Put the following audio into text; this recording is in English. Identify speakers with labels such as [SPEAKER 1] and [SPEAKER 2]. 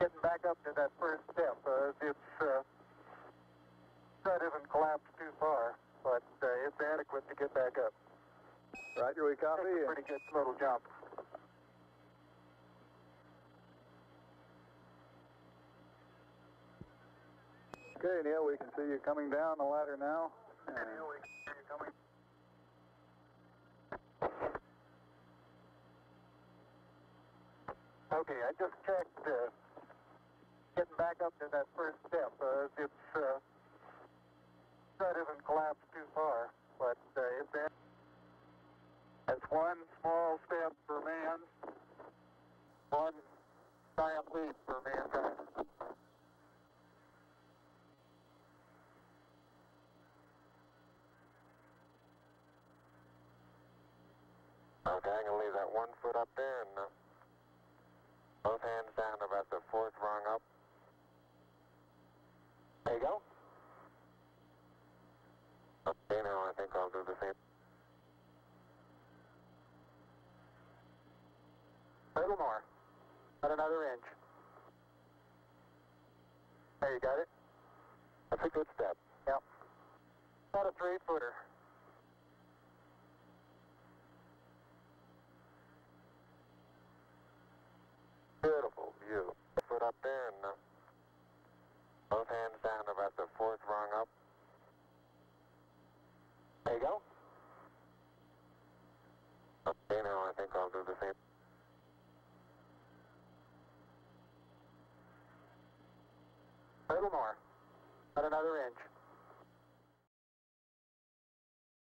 [SPEAKER 1] getting back up to that first step. Uh, it's uh, not even collapsed too far, but uh, it's adequate to get back up.
[SPEAKER 2] Roger, we copy.
[SPEAKER 1] It's a pretty good little jump.
[SPEAKER 2] Okay, Neil, we can see you coming down the ladder now. And
[SPEAKER 1] we can see you coming. Okay, I just checked. Uh, getting back up to that first step. Uh, it's uh, not even collapsed too far, but uh, it's. That's one small step for man, one giant leap for mankind.
[SPEAKER 3] Okay, I'm going to leave that one foot up there and uh, both hands down about the fourth rung up. There you go. Okay, now I think I'll do the same.
[SPEAKER 1] A little more. About another inch. There, you got it?
[SPEAKER 3] That's a good step.
[SPEAKER 1] Yep. About a three footer.
[SPEAKER 3] Beautiful view. Foot up there and uh, both hands down about the fourth rung up. There you go. Okay, now I think I'll do the same.
[SPEAKER 1] A little more. About another inch.